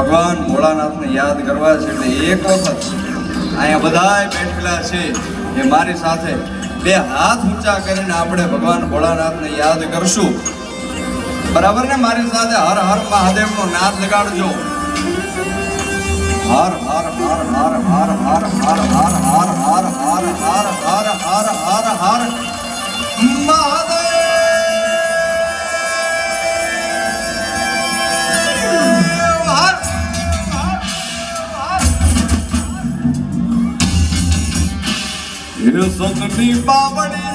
ભગવાન ભોળાનાથને યાદ કરવા છે એટલે એક વખત અહીંયા બધાય બેઠેલા છે એ મારી સાથે બે હાથ ઊંચા કરીને આપણે ભગવાન ભોળાનાથને યાદ કરશું. બરાબર ને? મારી સાથે હર હર મહાદેવનો નાદ લગાડજો. હર હર હર હર હર હર હર હર હર હર એ સતની બાવડી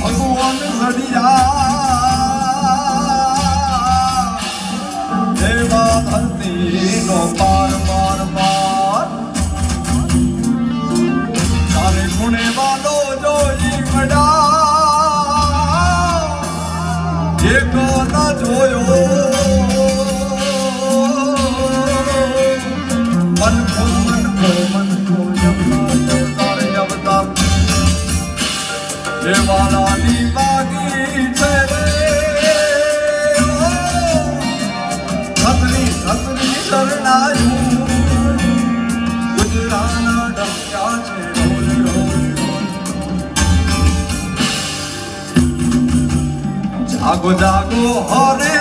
ભગવાન સડિયા દેવા ધરતીનો પાર પાર પાર. તારે ગુણે વાલો જોઈ મડા એક ન જોયો. મન કો મન કો મન યમના તારે જાગો જાગો હરે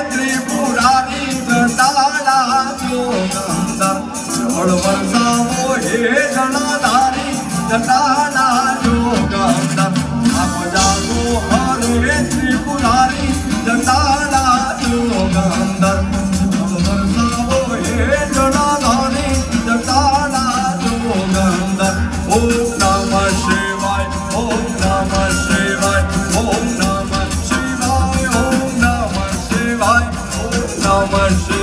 हे जनाधारी जटा न योगान्धरी पुनारी जटा न योगान्धरम् हे जनाधारी जटा न योगान्धर नम शिवाय ॐ नम शिवाय ॐ नम शिव ॐ नम शिव ॐ नम शिव